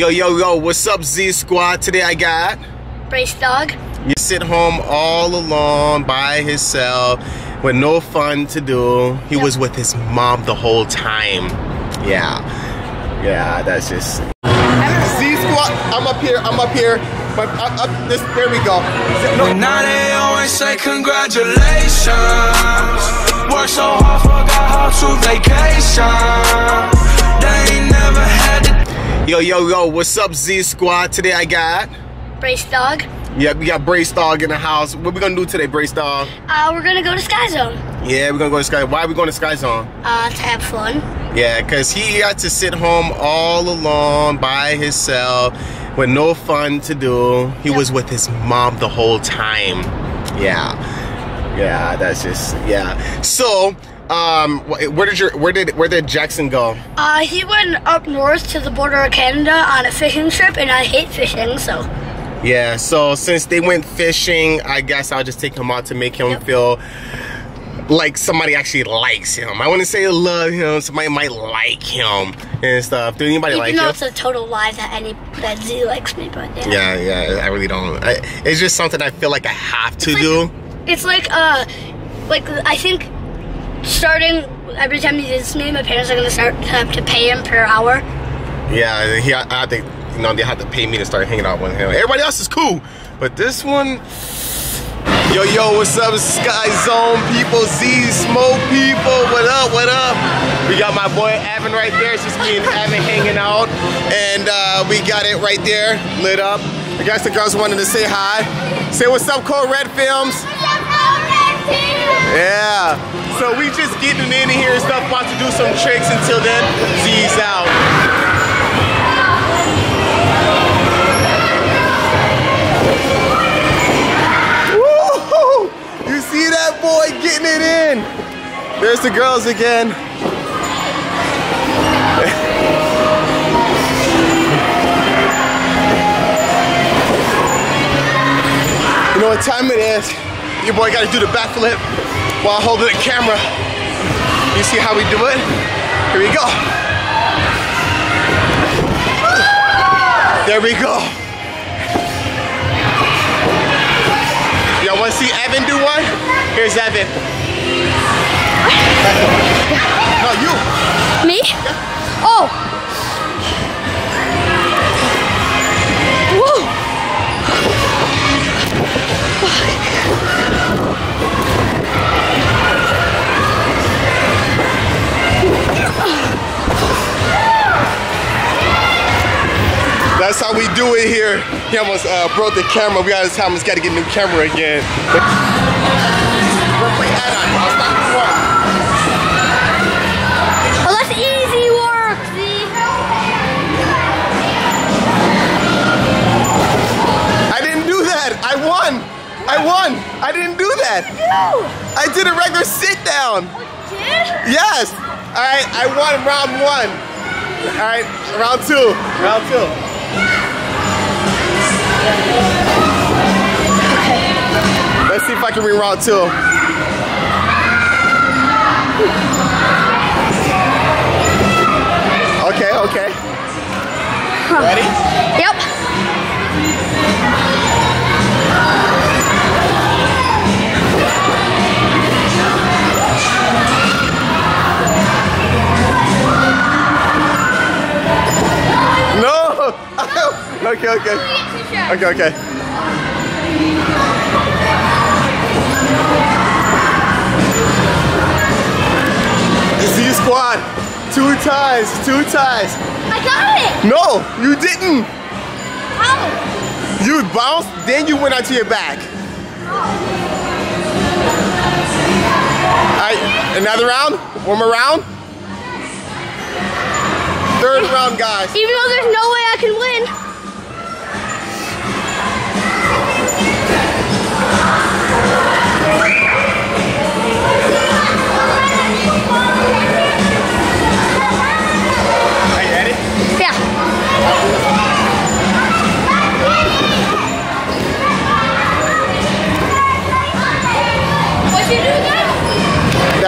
Yo, yo, yo, what's up, Z Squad? Today I got Brace Dog. you sit home all alone by himself with no fun to do. He Yep. was with his mom the whole time. Yeah, yeah, that's just. Z Squad, I'm up here, I'm up here. But up, uh, up this, there we go. No, Now they always say congratulations. Work so hard, forgot how to vacation. Yo, yo, yo, what's up, Z Squad? Today I got. Brace Dog. Yeah, we got Brace Dog in the house. What we gonna do today, Brace Dog? Uh, we're gonna go to Sky Zone Yeah, we're gonna go to Sky. Why are we going to Sky Zone? uh, to have fun. Yeah, because he had to sit home all alone by himself with no fun to do. He Yep. was with his mom the whole time. Yeah. Yeah, that's just yeah. So, um where did your where did where did Jackson go? Uh, he went up north to the border of Canada on a fishing trip, and I hate fishing, so Yeah, so since they went fishing, I guess I'll just take him out to make him Yep. feel like somebody actually likes him. I wouldn't say love him, somebody might like him and stuff. Do anybody even like though him? it's a total lie that any that Z likes me, but yeah. Yeah, yeah, I really don't. I, it's just something I feel like I have to It's do. It's like uh, like I think starting every time he visits me, my parents are gonna start to have to pay him per hour. Yeah, he, I have to, you know, they have to pay me to start hanging out with him. Everybody else is cool, but this one, yo, yo, what's up, Sky Zone people, Z Smoke people, what up, what up? We got my boy Evan right there. It's just me and Evan hanging out, and uh, we got it right there, lit up. I guess the girls wanted to say hi. Say what's up, Kode Red Films. So we just getting in here and stuff, about to do some tricks until then. Z's out. You see that boy getting it in? There's the girls again. You know what time it is? Your boy gotta do the backflip while holding the camera. You see how we do it? Here we go. There we go. Y'all wanna see Evan do one? Here's Evan. No, you. Me? Oh. That's how we do it here. He almost uh, broke the camera. We gotta tell he's gotta get a new camera again. But- Wait, add on. I'll stop you one. Well, that's easy work, Z. I didn't do that. I won. I won. I didn't do that. No. I did a regular sit down. Did? Yes. All right. I won round one. All right. Round two. Round two. Let's see if I can reroute two. Okay. Okay. Ready? Yep. okay. Okay. Okay. Okay. The Z squad. Two ties. Two ties. I got it. No, you didn't. How? You bounced, then you went onto your back. All right, another round? One more round? Third round, guys. Even though there's no way I can win.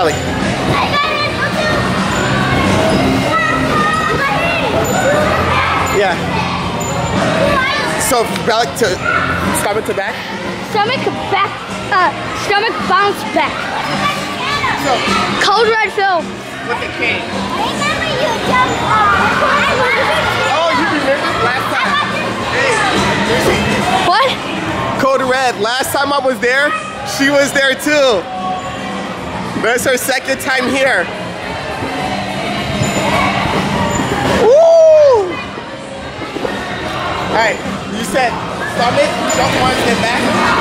Now? Belly. I got it. Yeah. So back to stomach to back. Stomach back, uh, stomach bounce back. So Kode red film. look at Kane. Remember you jumped off. Oh, you remember last time? Hey, What? Kode Red. Last time I was there, she was there too. That's her second time here. Woo! All right, you said stomach, jump once, then back.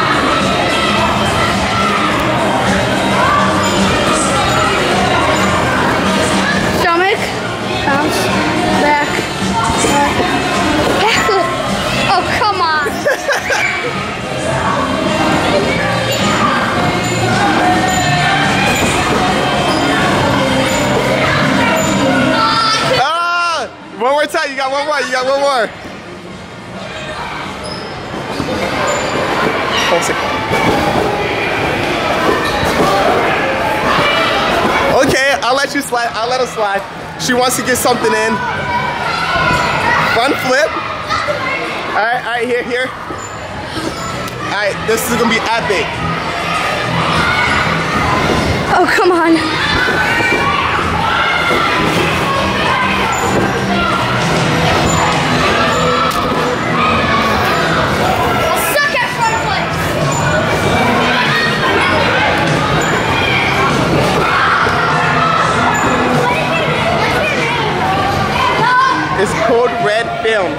You got one more. You got one more. Okay, I'll let you slide. I'll let her slide. She wants to get something in. Front flip. All right, all right, here, here. All right, this is gonna be epic. It's called Red Films.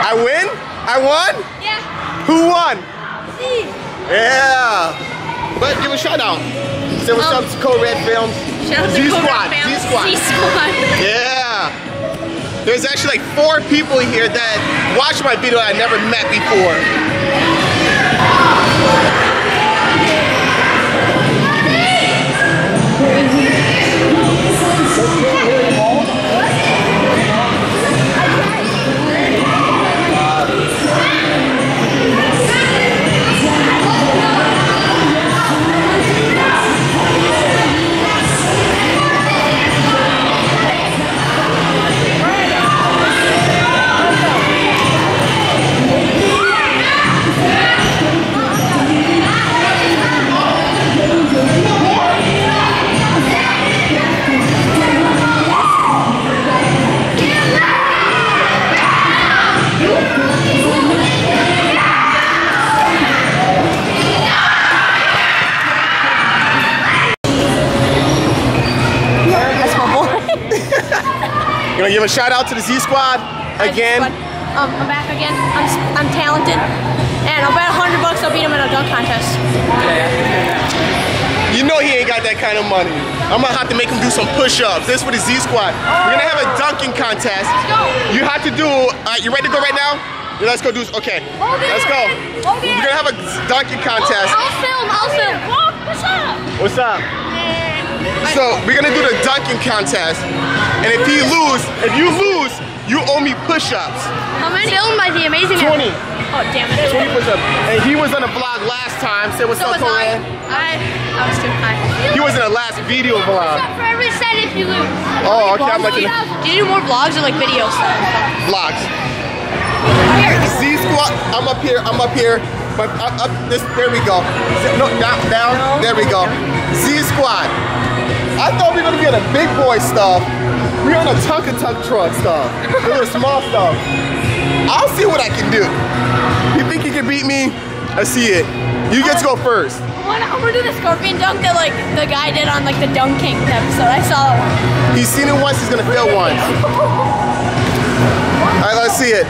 I win? I won? Yeah. Who won? See. Yeah. But give a shout out. Say what's up um, to Kode Red Films. Shout out to Kode Squad. Red Films. Squad. Z Squad. Yeah. There's actually like four people here that watched my video I never met before. You know, give a shout out to the Z Squad again. Um, I'm back again. I'm, I'm talented. And I'll bet 100 bucks I'll beat him in a dunk contest. You know he ain't got that kind of money. I'm gonna have to make him do some push-ups. This for the Z Squad. We're gonna have a dunking contest. You have to do. Uh, you ready to go right now? Yeah, let's go do. Okay. Let's go. We're gonna have a dunking contest. I'll film. I'll film. What's up? So we're gonna do the dunking contest, and if he lose, if you lose, you owe me push-ups. How many? Filmed by the amazing. 20. Oh, damn it. 20 push-ups. And he was on the vlog last time. Say what's So up, was I. I, I was too high. He was in the last video vlog. For every set if you lose. Oh, okay. I'm like Do you do more vlogs or like videos? vlogs. Z Squad. I'm up here. I'm up here. But up, up this. There we go. No, down, down. There we go. Z Squad. We were gonna be on the big boy stuff. We're on the Tonka Tunk truck stuff. We're the small stuff. I'll see what I can do. You think you can beat me? I see it. You get to go first. I'm gonna do the scorpion dunk that like the guy did on like the Dunk King episode. I saw that one. He's seen it once. He's gonna fail once. All right, let's see it.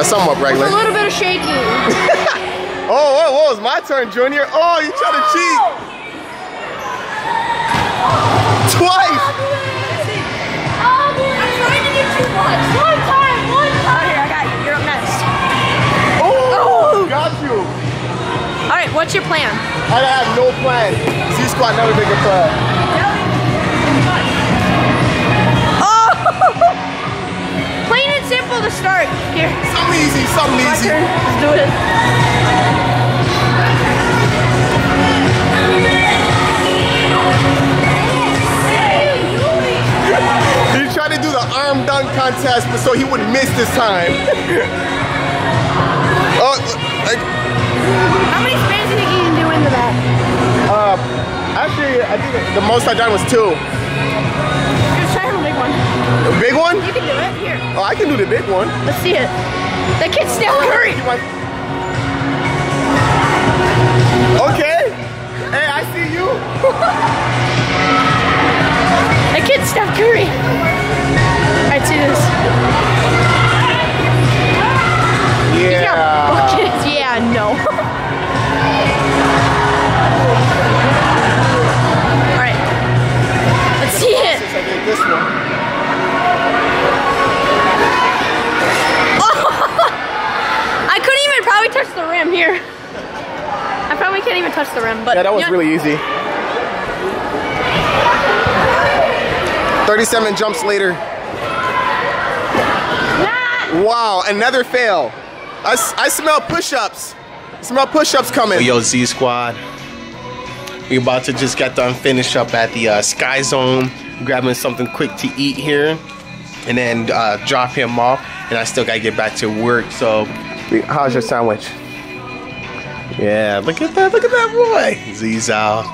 Uh, somewhat regular. A little bit of shaking. Oh, whoa, whoa, it's my turn, Junior. Oh, you trying to cheat. Twice. I'm trying to do too much. One time, one time. Oh, here, I got you. You're up next. Oh, got you. All right, what's your plan? I have no plan. Z Squad never make a plan. So he wouldn't miss this time. oh, like, How many spins do you think you can do into that? uh, actually, I think the most I done was two. Just try the big one. The big one? You can do it. Here, Oh, I can do the big one. let's see it. The kid's Steph Curry. You Okay. Hey, I see you. probably touch the rim, but Yeah, that was yeah. really easy. 37 jumps later. Nah. Wow, another fail. I, I smell push-ups. I smell push-ups coming. Yo, Z Squad. We about to just get done finish up at the uh, Sky Zone, grabbing something quick to eat here, and then uh, drop him off. And I still gotta get back to work. So, how's your sandwich? Yeah, look at that, look at that boy. Z's out.